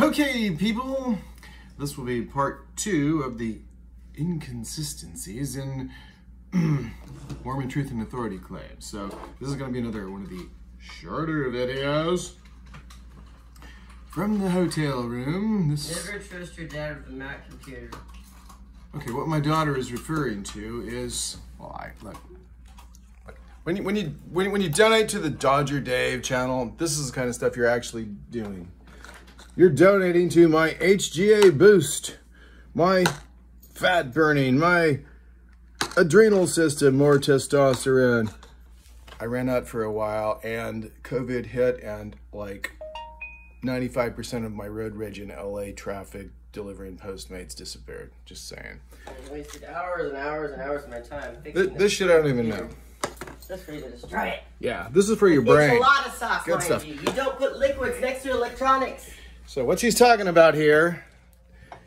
Okay, people, this will be part two of the inconsistencies in Mormon Truth and Authority claims. So this is going to be another one of the shorter videos from the hotel room. This Never trust your dad with a Mac computer. okay. What my daughter is referring to is well, I look. When you, when you when, when you donate to the Dodger Dave channel, this is the kind of stuff you're actually doing. You're donating to my HGA boost, my fat burning, my adrenal system, more testosterone. I ran out for a while and COVID hit and like 95% of my road rage in LA traffic delivering Postmates disappeared. Just saying. I wasted hours and hours and hours of my time This, this shit I don't even know. Just for you to destroy it. Yeah, this is for your It's brain. a lot of sauce, Good stuff. you. You don't put liquids next to electronics. So what she's talking about here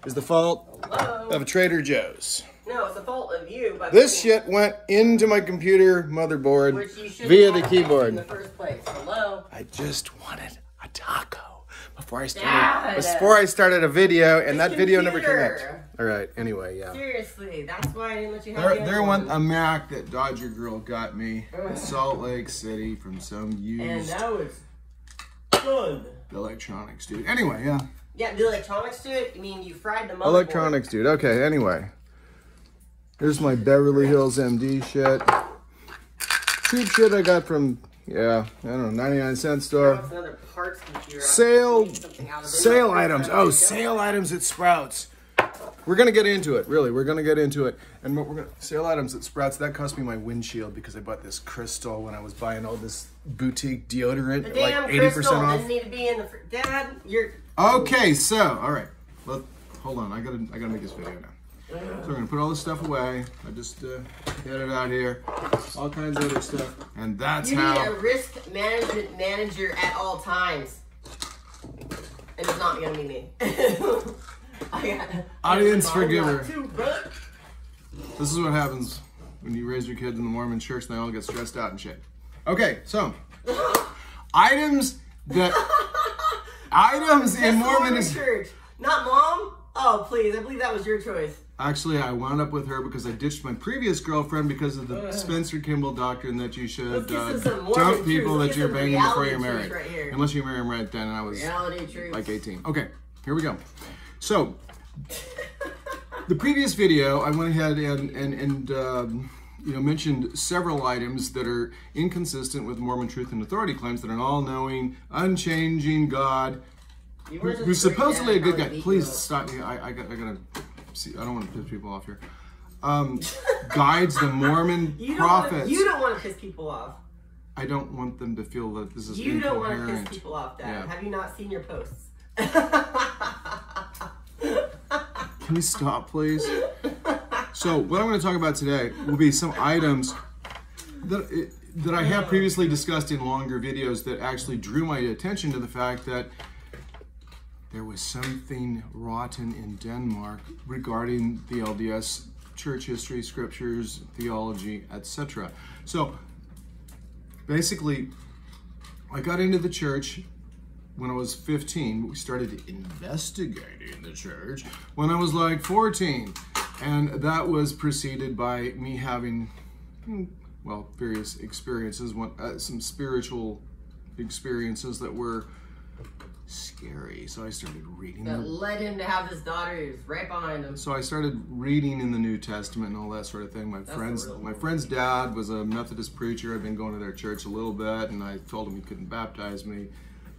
is the fault Hello? of Trader Joe's. No, it's the fault of you. This shit went into my computer motherboard via the keyboard. in the first place. Hello? I just wanted a taco before I started Dad. before I started a video, and This that video never came out. All right. Anyway, yeah. Seriously, that's why I didn't let you have There, the there went one. a Mac that Dodger Girl got me in Salt Lake City from some used. And used now it's done. electronics dude. Anyway, yeah. Yeah, the electronics dude. I mean, you fried the motherboard. Electronics dude. Okay, anyway. Here's my Beverly Hills MD shit. Cheap shit I got from, yeah, I don't know, 99 cent store. Parts. Sale, Make something out of it. sale items. Oh, sale items at Sprouts. We're gonna get into it, really. We're gonna get into it, and what we're gonna sale items at Sprouts. That cost me my windshield because I bought this crystal when I was buying all this boutique deodorant, The damn like eighty crystal percent off. didn't need to be in the. Dad, you're. Okay, so all right, let hold on. I gotta I gotta make this video now. So we're gonna put all this stuff away. I just uh, get it out here, all kinds of other stuff, and that's how. You need a risk management manager at all times. And it's not gonna be me. Audience I forgive her. This is what happens when you raise your kids in the Mormon church and they all get stressed out and shit. Okay, so items that items in That's Mormon Mormon church, not mom. Oh please, I believe that was your choice. actually I wound up with her because I ditched my previous girlfriend because of the Spencer Kimball doctrine that you should uh, some- some Mormon dump people that you're banging before you're married, right here. unless you marry him right then. And I was Reality truth. like 18. Okay, here we go. So, the previous video, I went ahead and and and um, you know mentioned several items that are inconsistent with Mormon truth and authority claims that an all-knowing, unchanging God, who- who's supposedly a good guy. Please stop me. I I got I gotta see. I don't want to piss people off here. Um, guides the Mormon You don't, want, prophets. you don't want to piss people off. I don't want them to feel that this is You don't want to piss people off, Dad. Yeah. Have you not seen your posts? Can we stop, please? So, what I'm going to talk about today will be some items that eh, that I have previously discussed in longer videos that actually drew my attention to the fact that there was something rotten in Denmark regarding the LDS church history, scriptures, theology, etc. So, basically, I got into the church when I was 15. We started investigating the church when I was like 14. And that was preceded by me having, hmm, well, various experiences, one, uh, some spiritual experiences that were scary. So I started reading That the led him to have his daughters right behind him. so I started reading in the New Testament and all that sort of thing. My friend's my friend's dad was a Methodist preacher. I'd been going to their church a little bit, and I told him he couldn't baptize me.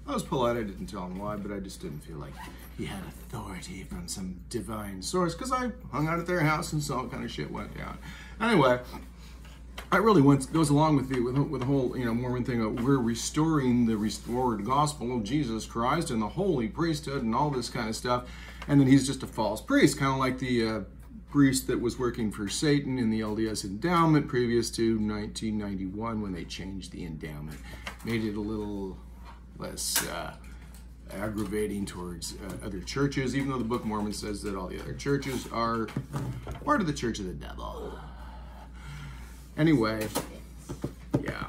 I was polite. I didn't tell him why, but I just didn't feel like he had authority from some divine source because I hung out at their house and saw what kind of shit went down. Anyway, I really went goes along with the with, with the whole you know Mormon thing. Of we're restoring the restored gospel of Jesus Christ and the holy priesthood and all this kind of stuff, and then he's just a false priest, kind of like the uh, priest that was working for Satan in the LDS endowment previous to 1991 when they changed the endowment, made it a little less. Uh, aggravating towards uh, other churches, even though the Book of Mormon says that all the other churches are part of the church of the devil. Anyway, yeah.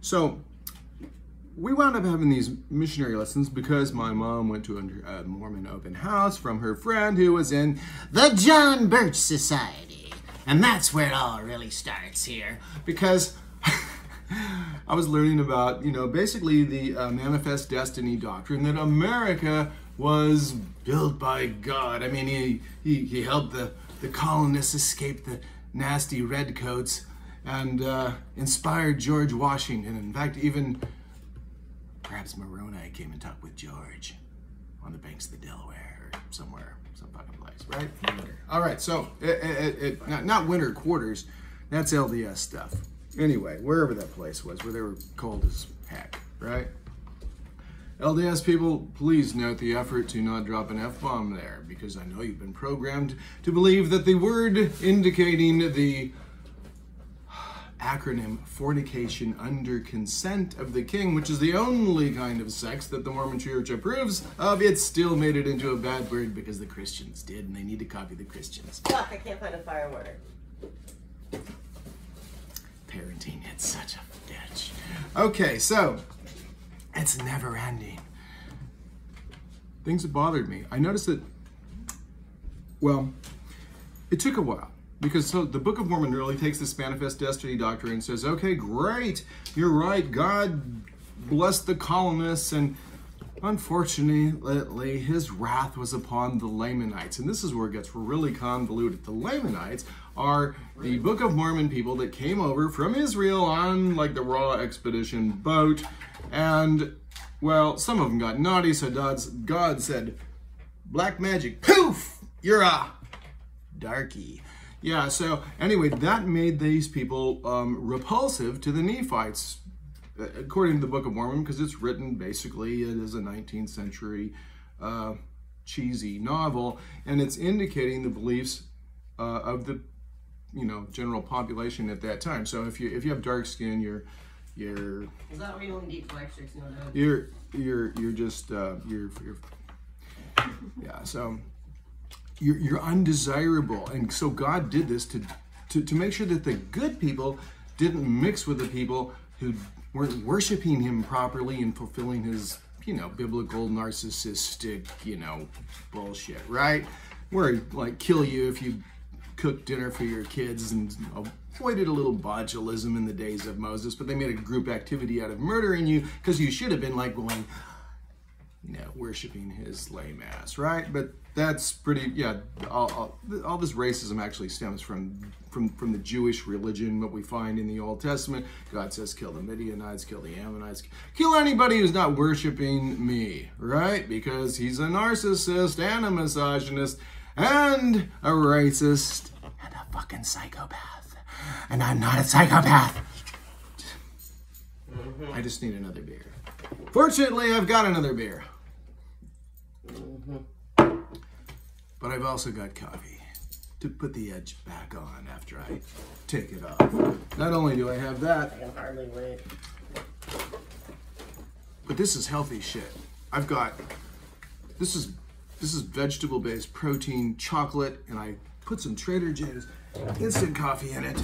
So we wound up having these missionary lessons because my mom went to a, a Mormon open house from her friend who was in The John Birch Society. And that's where it all really starts here. because I was learning about, you know, basically the uh, manifest destiny doctrine that America was built by God. I mean, he, he, he helped the, the colonists escape the nasty redcoats and uh, inspired George Washington. In fact, even perhaps Moroni came and talked with George on the banks of the Delaware or somewhere, some fucking place, right? All right, so it, it, it, not, not winter quarters, that's LDS stuff. Anyway, wherever that place was, where they were cold as heck, right? LDS people, please note the effort to not drop an F bomb there because I know you've been programmed to believe that the word indicating the acronym fornication under consent of the king, which is the only kind of sex that the Mormon Church approves of, it still made it into a bad word because the Christians did and they need to copy the Christians. Fuck, I can't find a fire water. Parenting, it's such a bitch. Okay, so it's never ending. Things that bothered me. I noticed that, well, it took a while because so the Book of Mormon really takes this manifest destiny doctrine and says, okay, great, you're right, God blessed the colonists and unfortunately his wrath was upon the Lamanites. And this is where it gets really convoluted. The Lamanites are the Book of Mormon people that came over from Israel on like the Ra expedition boat and well, some of them got naughty, so God's, God said, black magic, poof, you're a darky. Yeah, so anyway, that made these people um, repulsive to the Nephites, uh, according to the Book of Mormon, because it's written basically it is a 19th century uh, cheesy novel, and it's indicating the beliefs uh, of the you know general population at that time. So if you if you have dark skin, you're you're Is that where you only sticks? No, no. you're you're you're just uh, you're you're yeah. So you're you're undesirable, and so God did this to to to make sure that the good people didn't mix with the people who weren't worshiping Him properly and fulfilling His you know biblical narcissistic you know bullshit, right? Where he like kill you if you cook dinner for your kids and avoided a little botulism in the days of Moses, but they made a group activity out of murdering you because you should have been like going, you know, worshiping his lame ass, right? But that's pretty, yeah. All, all, all this racism actually stems from from from the Jewish religion. What we find in the Old Testament, God says, "Kill the Midianites, kill the Ammonites, kill anybody who's not worshiping me," right? Because he's a narcissist and a misogynist and a racist and a fucking psychopath. And I'm not a psychopath. I just need another beer. Fortunately, I've got another beer. But I've also got coffee to put the edge back on after I take it off. Not only do I have that, I can hardly wait. but this is healthy shit. I've got this is this is vegetable based protein chocolate, and I put some Trader Joe's instant coffee in it,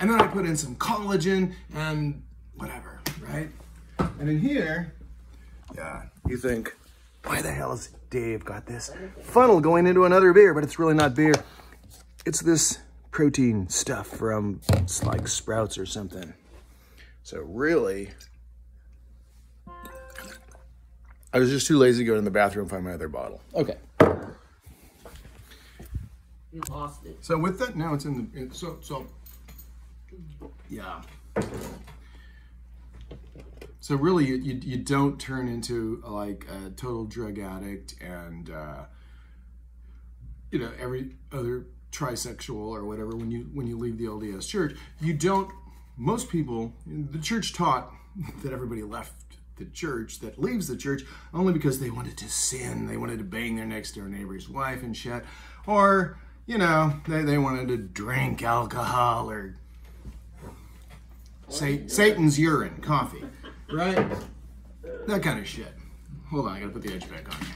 and then I put in some collagen and whatever, right? And in here, yeah, you think, why the hell has Dave got this funnel going into another beer? But it's really not beer. It's this protein stuff from like Sprouts or something. So really, I was just too lazy to go in the bathroom and find my other bottle. Okay. You lost it. So with that, now it's in the, it, so, so, yeah. So really, you, you, you don't turn into like a total drug addict and, uh, you know, every other trisexual or whatever when you, when you leave the LDS church. You don't, most people, the church taught that everybody left the church that leaves the church only because they wanted to sin. They wanted to bang their next door neighbor's wife and shit. Or, you know, they, they wanted to drink alcohol or say, Satan's urine, coffee, right? That kind of shit. Hold on, I gotta put the edge back on.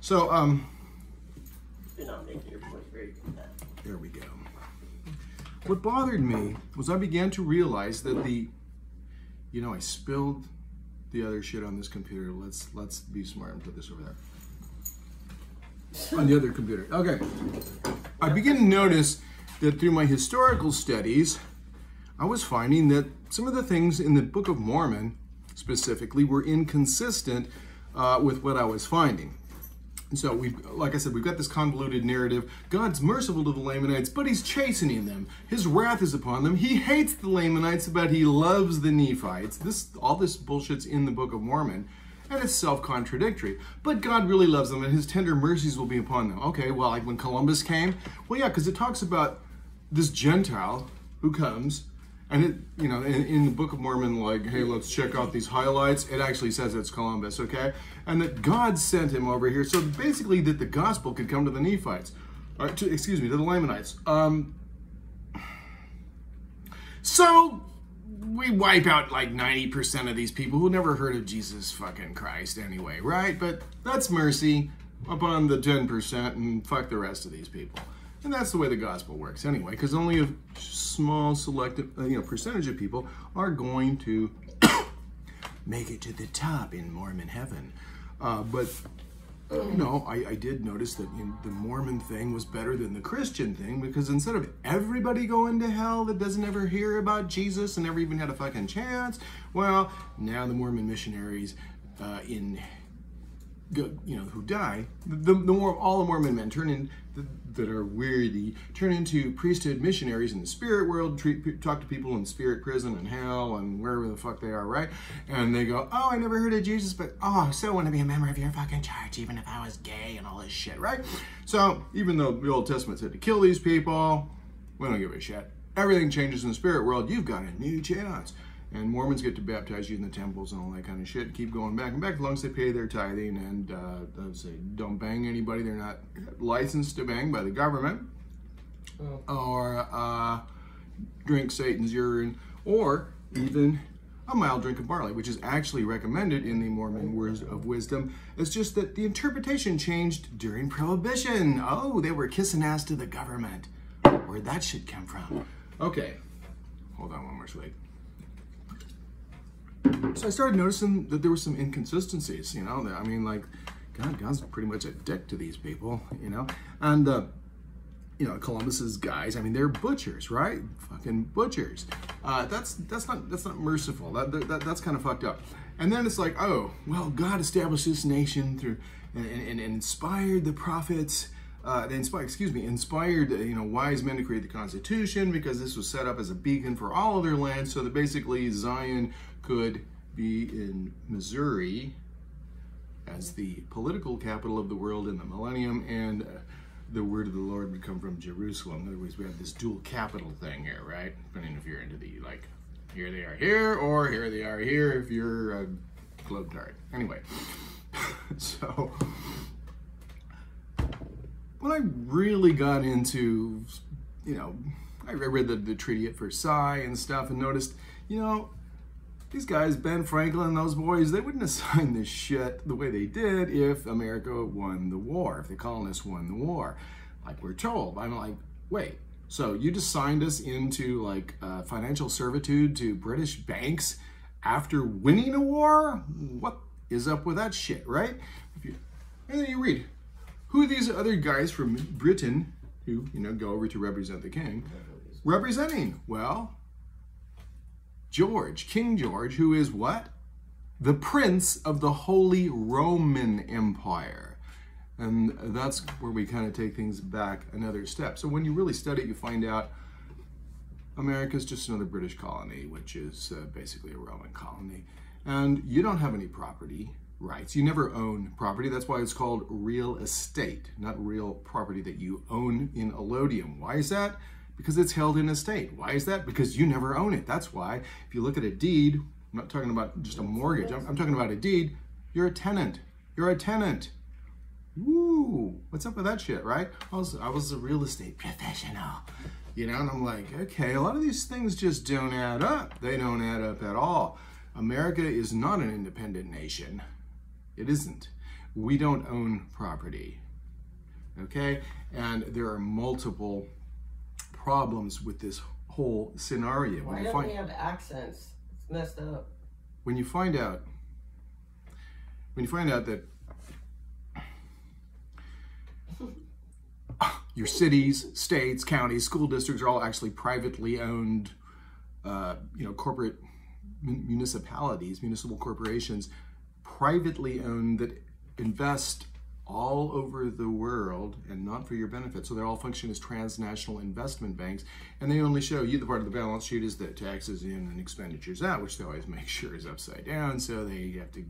So, um, You're not making your voice very good. there we go. What bothered me was I began to realize that the, you know, I spilled the other shit on this computer. Let's let's be smart and put this over there. On the other computer. Okay. I begin to notice that through my historical studies, I was finding that some of the things in the Book of Mormon specifically were inconsistent uh, with what I was finding. So we, like I said, we've got this convoluted narrative. God's merciful to the Lamanites, but He's chastening them. His wrath is upon them. He hates the Lamanites, but He loves the Nephites. This, all this bullshit's in the Book of Mormon, and it's self-contradictory. But God really loves them, and His tender mercies will be upon them. Okay, well, like when Columbus came, well, yeah, because it talks about this Gentile who comes and it, you know, in, in, the Book of Mormon, like, hey, let's check out these highlights. It actually says it's Columbus, okay? And that God sent him over here. So basically, that the gospel could come to the Nephites, or to, excuse me, to the Lamanites. Um, so we wipe out like 90% of these people who never heard of Jesus fucking Christ anyway, right? But that's mercy upon the 10% and fuck the rest of these people. And that's the way the gospel works anyway, because only a small selected uh, you know percentage of people are going to make it to the top in Mormon heaven. Uh, but uh, you know, I, I, did notice that you know, the Mormon thing was better than the Christian thing because instead of everybody going to hell that doesn't ever hear about Jesus and never even had a fucking chance, well, now the Mormon missionaries uh, in you know, who die, the, the more all the Mormon men turn in that are worthy turn into priesthood missionaries in the spirit world, treat, talk to people in spirit prison and hell and wherever the fuck they are, right? And they go, oh, I never heard of Jesus, but oh, I still want to be a member of your fucking church, even if I was gay and all this shit, right? So even though the Old Testament said to kill these people, we don't give a shit. Everything changes in the spirit world. You've got a new chance. And Mormons get to baptize you in the temples and all that kind of shit. Keep going back and back as long as they pay their tithing and uh, say don't bang anybody. They're not licensed to bang by the government oh. or uh, drink Satan's urine or even a mild drink of barley, which is actually recommended in the Mormon Words of Wisdom. It's just that the interpretation changed during Prohibition. Oh, they were kissing ass to the government. Where'd that shit come from? Okay, hold on one more sweet. So I started noticing that there were some inconsistencies, you know, I mean, like, God, God's pretty much a dick to these people, you know, and, uh, you know, Columbus's guys, I mean, they're butchers, right? Fucking butchers. Uh, that's, that's not, that's not merciful. That, that, that's kind of fucked up. And then it's like, oh, well, God established this nation through, and, and, and inspired the prophets, uh, inspired, excuse me, inspired, uh, you know, wise men to create the Constitution because this was set up as a beacon for all of their land so that basically Zion could be in Missouri as the political capital of the world in the millennium, and uh, the word of the Lord would come from Jerusalem. In other words, we have this dual capital thing here, right? Depending if you're into the, like, here they are here, or here they are here if you're a globe tart. Anyway, so when I really got into, you know, I read the, the treaty at Versailles and stuff and noticed, you know, these guys, Ben Franklin, those boys, they wouldn't have signed this shit the way they did if America won the war, if the colonists won the war, like we're told. I'm like, wait, so you just signed us into like uh, financial servitude to British banks after winning a war? What is up with that shit, right? You, and then you read, who are these other guys from Britain who, you know, go over to represent the king, representing? Well, George, King George, who is what? The Prince of the Holy Roman Empire. And that's where we kind of take things back another step. So when you really study it, you find out America is just another British colony, which is uh, basically a Roman colony. And you don't have any property rights. You never own property. That's why it's called real estate, not real property that you own in allodium. Why is that? Because it's held in estate. Why is that? Because you never own it. That's why. If you look at a deed, I'm not talking about just a mortgage. I'm, talking about a deed. You're a tenant. You're a tenant. Woo! What's up with that shit, right? I was, I was a real estate professional. You know, and I'm like, okay, a lot of these things just don't add up. They don't add up at all. America is not an independent nation. It isn't. We don't own property. Okay? And there are multiple problems with this whole scenario. Why don't find, we have accents? It's messed up. When you find out when you find out that your cities, states, counties, school districts are all actually privately owned, uh, you know, corporate municipalities, municipal corporations, privately owned that invest all over the world and not for your benefit. So they're all function as transnational investment banks, and they only show you the part of the balance sheet is the taxes in and expenditures out, which they always make sure is upside down. So they have to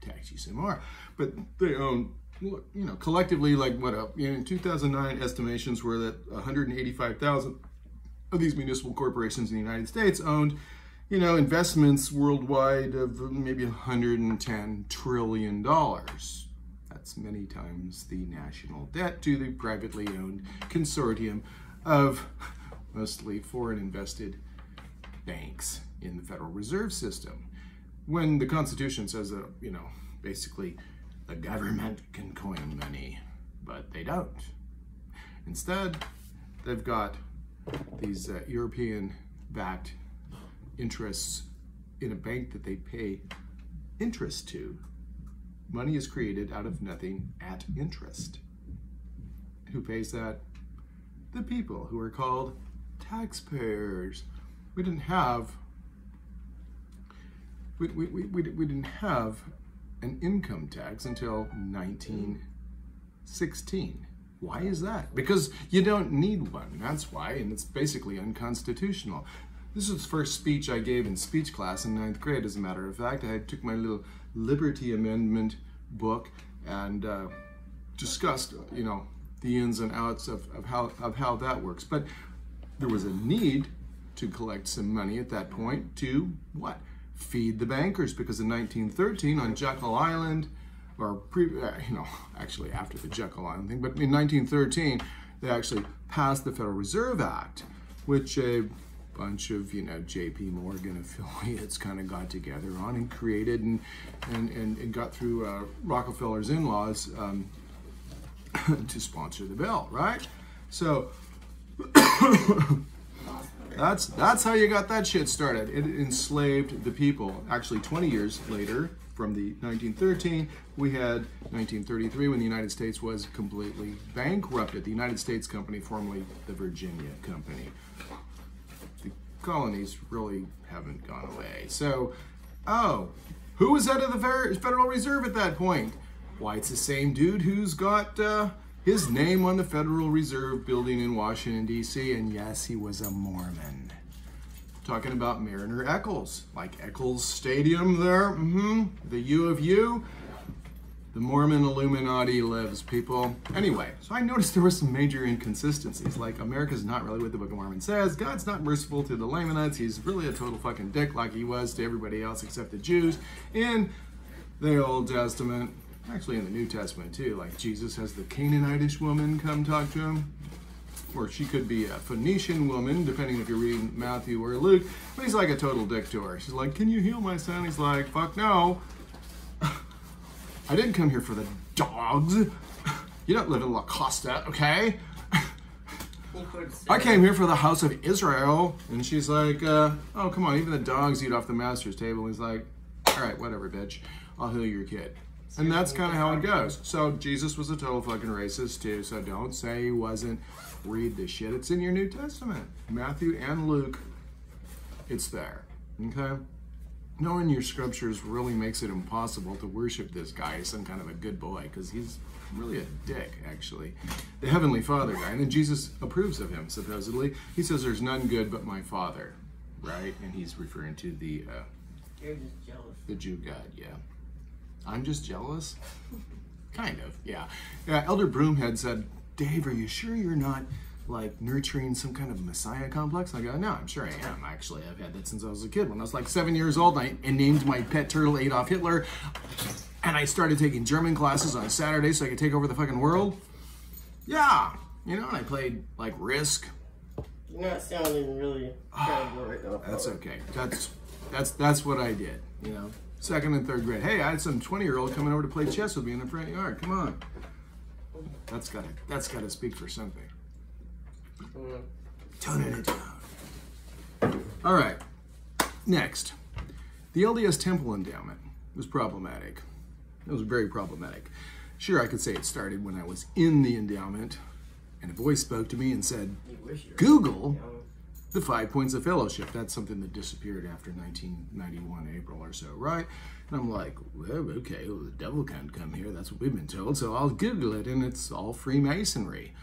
tax you some more. But they own, you know, collectively, like what up? in 2009, estimations were that 185,000 of these municipal corporations in the United States owned, you know, investments worldwide of maybe 110 trillion dollars. That's many times the national debt to the privately owned consortium of mostly foreign invested banks in the Federal Reserve System when the Constitution says that, you know, basically the government can coin money, but they don't. Instead, they've got these uh, European backed interests in a bank that they pay interest to. Money is created out of nothing at interest. Who pays that? The people who are called taxpayers. We didn't have we, we, we, we we didn't have an income tax until 1916. Why is that? Because you don't need one. That's why, and it's basically unconstitutional. This was the first speech I gave in speech class in ninth grade, as a matter of fact. I took my little Liberty Amendment book and uh, discussed, you know, the ins and outs of, of, how, of how that works. But there was a need to collect some money at that point to what? Feed the bankers because in 1913 on Jekyll Island, or pre, uh, you know, actually after the Jekyll Island thing, but in 1913 they actually passed the Federal Reserve Act, which a bunch of you know J.P. Morgan affiliates kind of got together on and created and and and, and got through uh, Rockefeller's in-laws um, to sponsor the bill, right? So. That's that's how you got that shit started. It enslaved the people. Actually, 20 years later, from the 1913, we had 1933 when the United States was completely bankrupted. The United States Company, formerly the Virginia Company. Colonies really haven't gone away. So, oh, who was head of the Federal Reserve at that point? Why, it's the same dude who's got uh, his name on the Federal Reserve building in Washington, D.C., and yes, he was a Mormon. Talking about Marriner Eccles, like Eccles Stadium there, mm-hmm, the U of U. The Mormon Illuminati lives, people. Anyway, so I noticed there were some major inconsistencies. Like, America's not really what the Book of Mormon says. God's not merciful to the Lamanites. He's really a total fucking dick, like he was to everybody else except the Jews. In the Old Testament, actually in the New Testament too, like Jesus has the Canaanitish woman come talk to him. Or she could be a Phoenician woman, depending if you're reading Matthew or Luke. But he's like a total dick to her. She's like, Can you heal my son? He's like, Fuck no. I didn't come here for the dogs. You don't live in La Costa, okay? He could say- I came here for the house of Israel. And she's like, uh, oh, come on, even the dogs eat off the master's table. He's like, all right, whatever, bitch. I'll heal your kid. And that's kind of how it goes. So Jesus was a total fucking racist too. So don't say he wasn't. Read the shit. It's in your New Testament. Matthew and Luke. It's there. Okay? Knowing your scriptures really makes it impossible to worship this guy as some kind of a good boy because he's really a dick, actually. The Heavenly Father guy. And then Jesus approves of him, supposedly. He says, There's none good but my Father, right? And he's referring to the, uh, You're just jealous. the Jew God, yeah. I'm just jealous? kind of, yeah. Yeah, Elder Broomhead said, Dave, are you sure you're not like nurturing some kind of messiah complex? I go, uh, no, I'm sure I am. Actually, I've had that since I was a kid. When I was like seven years old, I and named my pet turtle Adolf Hitler, and I started taking German classes on Saturday so I could take over the fucking world. Yeah, you know, and I played like Risk. You're not sounding really credible right now. That's okay. That's that's that's what I did. You know, second and third grade. Hey, I had some twenty year old coming over to play chess with me in the front yard. Come on. That's gotta that's gotta speak for something. Mm. Tone it down. All right. Next, the LDS temple endowment was problematic. It was very problematic. Sure, I could say it started when I was in the endowment, and a voice spoke to me and said, You wish you were Google the five points of fellowship. That's something that disappeared after 1991, April or so, right? And I'm like, well, okay, well, the devil can't come here. That's what we've been told. So I'll Google it, and it's all Freemasonry.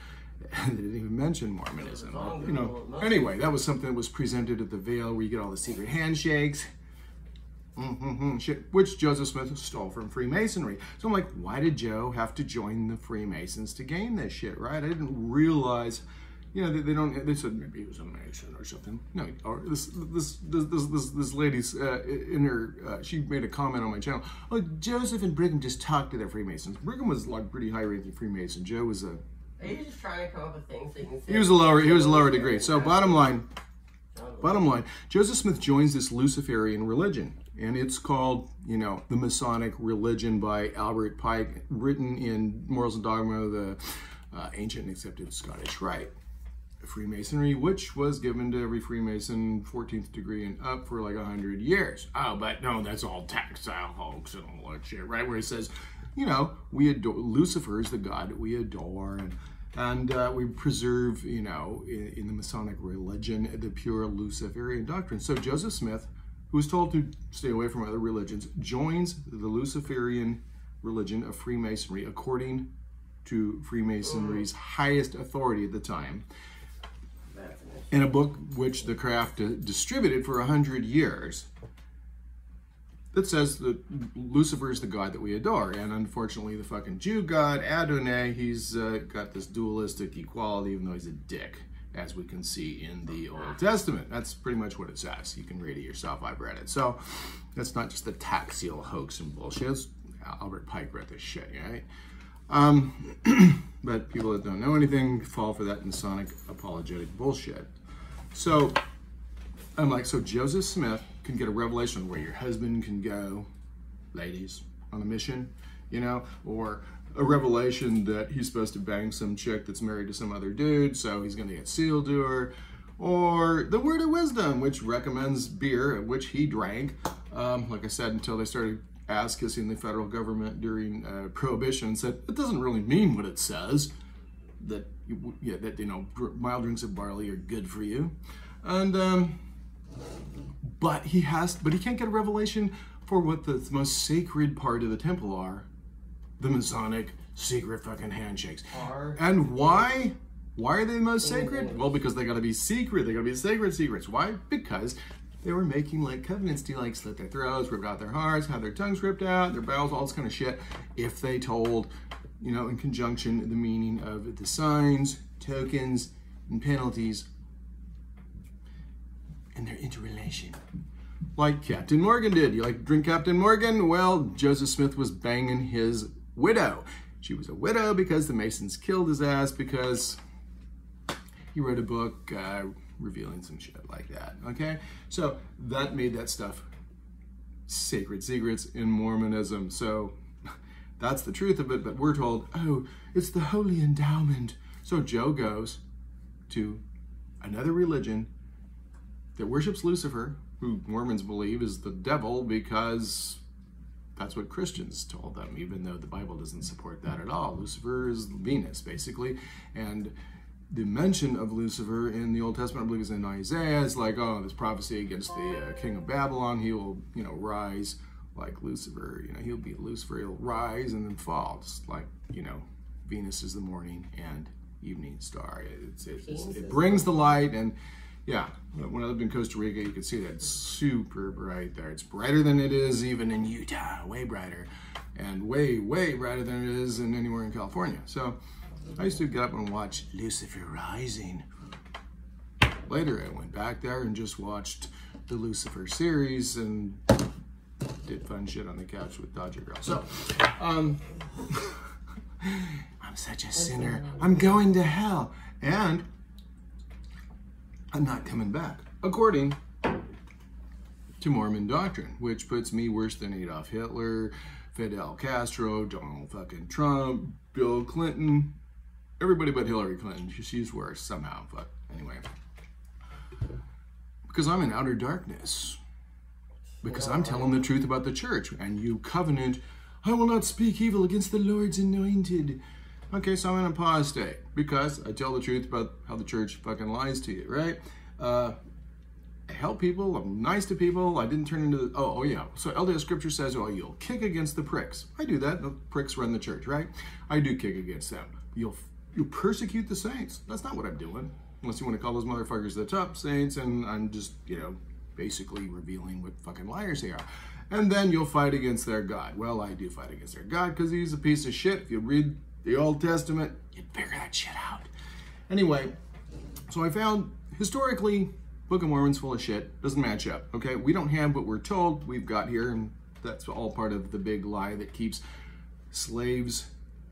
They didn't even mention Mormonism. You know, anyway, that was something that was presented at the Veil, where you get all the secret handshakes. Mm-hmm, shit, which Joseph Smith stole from Freemasonry. So I'm like, why did Joe have to join the Freemasons to gain this shit, right? I didn't realize, you know, they, they don't. They said maybe he was a Mason or something. No, or this this this this this, lady's uh, in her. Uh, she made a comment on my channel. Oh, Joseph and Brigham just talked to their Freemasons. Brigham was like pretty high ranking Freemason. Joe was a You just trying to come up with things so can he was a lower he was a lower degree. So bottom line, Bottom line, Joseph Smith joins this Luciferian religion, and it's called, you know, the Masonic religion by Albert Pike, written in Morals and Dogma, of the uh, ancient and accepted Scottish Rite. Freemasonry, which was given to every Freemason 14th degree and up for like 100 years. Oh, but no, that's all Taxil hoax and all that shit, right? Where it says, you know, we adore, Lucifer is the God that we adore, and and uh, we preserve, you know, in, in the Masonic religion, the pure Luciferian doctrine. So Joseph Smith, who was told to stay away from other religions, joins the Luciferian religion of Freemasonry, according to Freemasonry's highest authority at the time in a book which the craft distributed for a hundred years that says that Lucifer is the god that we adore, and unfortunately, the fucking Jew god Adonai, he's uh, got this dualistic equality, even though he's a dick, as we can see in the Old Testament. That's pretty much what it says. You can read it yourself. I've read it, so that's not just the Taxil hoax and bullshit. It's Albert Pike wrote this shit, right? Um, but people that don't know anything fall for that Masonic apologetic bullshit. So I'm like, so Joseph Smith can get a revelation where your husband can go, ladies, on a mission, you know, or a revelation that he's supposed to bang some chick that's married to some other dude, so he's going to get sealed to her, or the Word of Wisdom, which recommends beer, which he drank, um, like I said, until they started ass kissing the federal government during uh, Prohibition, said it doesn't really mean what it says. That yeah, that you know, mild drinks of barley are good for you, and um, but he has, but he can't get a revelation for what the most sacred part of the temple are, the Masonic secret fucking handshakes. Are- And why? Why are they the most sacred? Oh. Well, because they gotta be secret. They gotta be sacred secrets. Why? Because they were making like covenants to like slit their throats, rip out their hearts, have their tongues ripped out, their bowels, all this kind of shit. If they told, you know, in conjunction the meaning of the signs, tokens, and penalties and their interrelation. Like Captain Morgan did. You like drink Captain Morgan? Well, Joseph Smith was banging his widow. She was a widow because the Masons killed his ass because he wrote a book uh, revealing some shit like that. Okay? So that made that stuff sacred secrets in Mormonism. So that's the truth of it. But we're told, oh, it's the holy endowment. So Joe goes to another religion that worships Lucifer, who Mormons believe is the devil because that's what Christians told them, even though the Bible doesn't support that at all. Lucifer is Venus, basically. And the mention of Lucifer in the Old Testament, I believe, is in Isaiah. It's like, oh, this prophecy against the uh, king of Babylon. He will, you know, rise like Lucifer. You know, he'll be Lucifer. He'll rise and then fall. Just like, you know, Venus is the morning and evening star. It's, it's, it's, Venus it brings the light and yeah, when I lived in Costa Rica, you could see that super bright there. It's brighter than it is even in Utah, way brighter, and way, way brighter than it is in anywhere in California. So I used to get up and watch Lucifer Rising. Later, I went back there and just watched the Lucifer series and did fun shit on the couch with Dodger Girl. So, um, I'm such a sinner. I'm going to hell. And I'm not coming back, according to Mormon doctrine, which puts me worse than Adolf Hitler, Fidel Castro, Donald fucking Trump, Bill Clinton, everybody but Hillary Clinton. She's worse somehow, but anyway. Because I'm in outer darkness. Because I'm telling the truth about the church, and you covenant I will not speak evil against the Lord's anointed. Okay, so I'm in a pause state because I tell the truth about how the church fucking lies to you, right? Uh, I help people. I'm nice to people. I didn't turn into the, oh, oh yeah. So LDS scripture says, oh, you'll kick against the pricks. I do that. The pricks run the church, right? I do kick against them. You'll you persecute the saints. That's not what I'm doing. Unless you want to call those motherfuckers the top saints, and I'm just, you know, basically revealing what fucking liars they are. And then you'll fight against their God. Well, I do fight against their God because he's a piece of shit. If you read the Old Testament, you'd figure that shit out. Anyway, so I found historically, Book of Mormon's full of shit. Doesn't match up. Okay, we don't have what we're told we've got here, and that's all part of the big lie that keeps slaves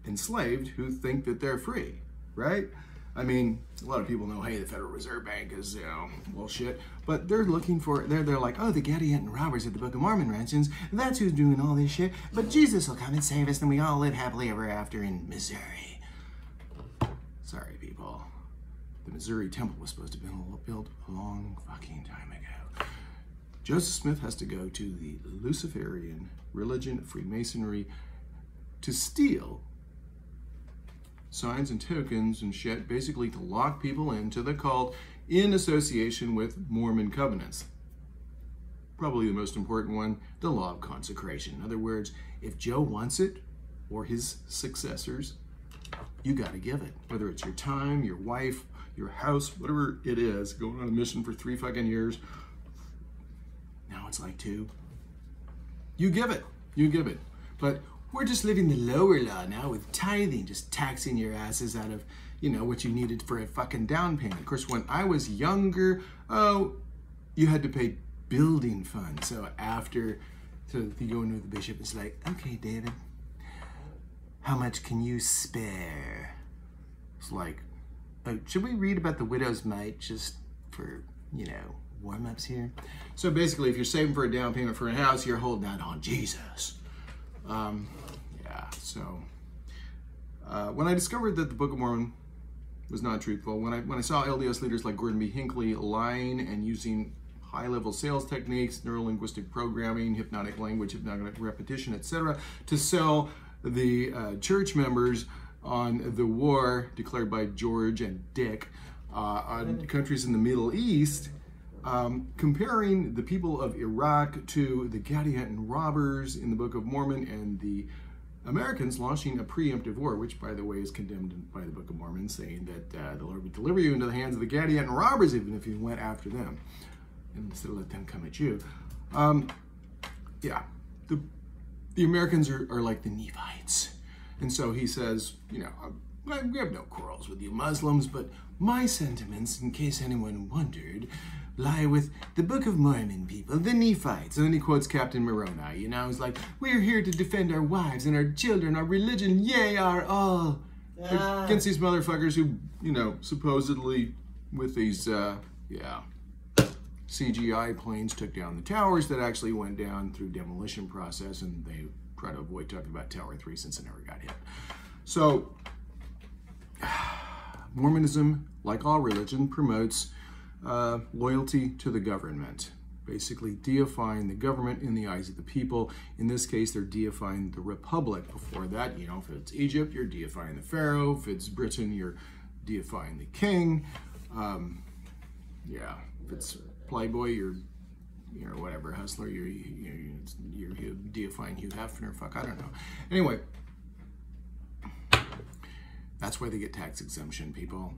enslaved who think that they're free, right? I mean, a lot of people know, hey, the Federal Reserve Bank is, you know, bullshit. But they're looking for, they're, they're like, oh, the Gadianton robbers at the Book of Mormon ransoms, that's who's doing all this shit. But Jesus will come and save us, and we all live happily ever after in Missouri. Sorry, people. The Missouri Temple was supposed to have been built a long fucking time ago. Joseph Smith has to go to the Luciferian religion Freemasonry to steal signs and tokens and shit, basically to lock people into the cult in association with Mormon covenants. Probably the most important one, the law of consecration. In other words, if Joe wants it, or his successors, you got to give it. Whether it's your time, your wife, your house, whatever it is, going on a mission for three fucking years. Now it's like two. You give it. You give it. But we're just living the lower law now with tithing, just taxing your asses out of, you know, what you needed for a fucking down payment. Of course, when I was younger, oh, you had to pay building funds. So after, so you go into the bishop, it's like, okay, David, how much can you spare? It's like, oh, should we read about the widow's mite just for, you know, warm ups here? So basically, if you're saving for a down payment for a house, you're holding out on Jesus. Um, yeah, so uh, when I discovered that the Book of Mormon was not truthful, when I when I saw LDS leaders like Gordon B. Hinckley lying and using high-level sales techniques, neurolinguistic programming, hypnotic language, hypnotic repetition, etc., to sell the uh, church members on the war declared by George and Dick uh, on countries in the Middle East, um, comparing the people of Iraq to the Gadianton robbers in the Book of Mormon and the Americans launching a preemptive war, which, by the way, is condemned by the Book of Mormon, saying that uh, the Lord would deliver you into the hands of the Gadianton robbers, even if you went after them, instead of let them come at you. Um, yeah, the the Americans are, are like the Nephites, and so he says, you know, we have no quarrels with you Muslims, but my sentiments, in case anyone wondered, lie with the Book of Mormon people, the Nephites. And then he quotes Captain Moroni, you know, he's like, we're here to defend our wives and our children, our religion, yea, our all. Ah. Against these motherfuckers who, you know, supposedly with these, uh, yeah, CGI planes took down the towers that actually went down through demolition process and they try to avoid talking about Tower 3 since it never got hit. So, Mormonism, like all religion, promotes uh, loyalty to the government, basically deifying the government in the eyes of the people. In this case, they're deifying the republic. Before that, you know, if it's Egypt, you're deifying the pharaoh. If it's Britain, you're deifying the king. Um, yeah, if it's Playboy, you're you know, whatever, hustler, you're, you're, you're, you're deifying Hugh Hefner, fuck, I don't know. Anyway, that's why they get tax exemption, people.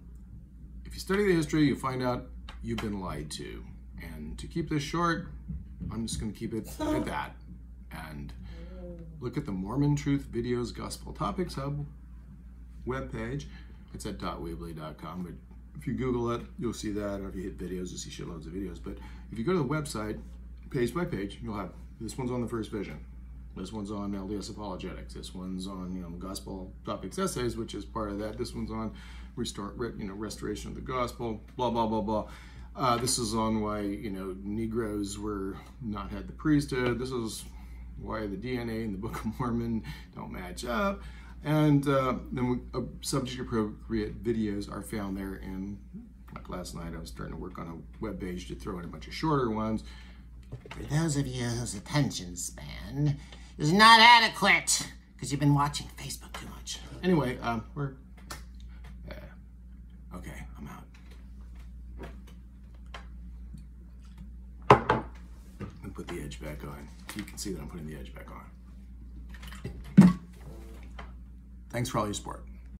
If you study the history, you find out you've been lied to. And to keep this short, I'm just going to keep it at that. And look at the Mormon Truth Videos Gospel Topics Hub webpage. It's at .weebly.com, but if you Google it, you'll see that. Or if you hit videos, you'll see shitloads of videos. But if you go to the website, page by page, you'll have this one's on the first vision. This one's on LDS apologetics. This one's on you know gospel topics essays, which is part of that. This one's on restore you know restoration of the gospel. Blah blah blah blah. Uh, this is on why you know Negroes were not had the priesthood. This is why the DNA in the Book of Mormon don't match up. And uh, then we, uh, subject appropriate videos are found there. And like last night, I was starting to work on a web page to throw in a bunch of shorter ones. For those of you whose attention span is not adequate because you've been watching Facebook too much. Anyway, um, we're. Uh, okay, I'm out. And put the edge back on. You can see that I'm putting the edge back on. Thanks for all your support.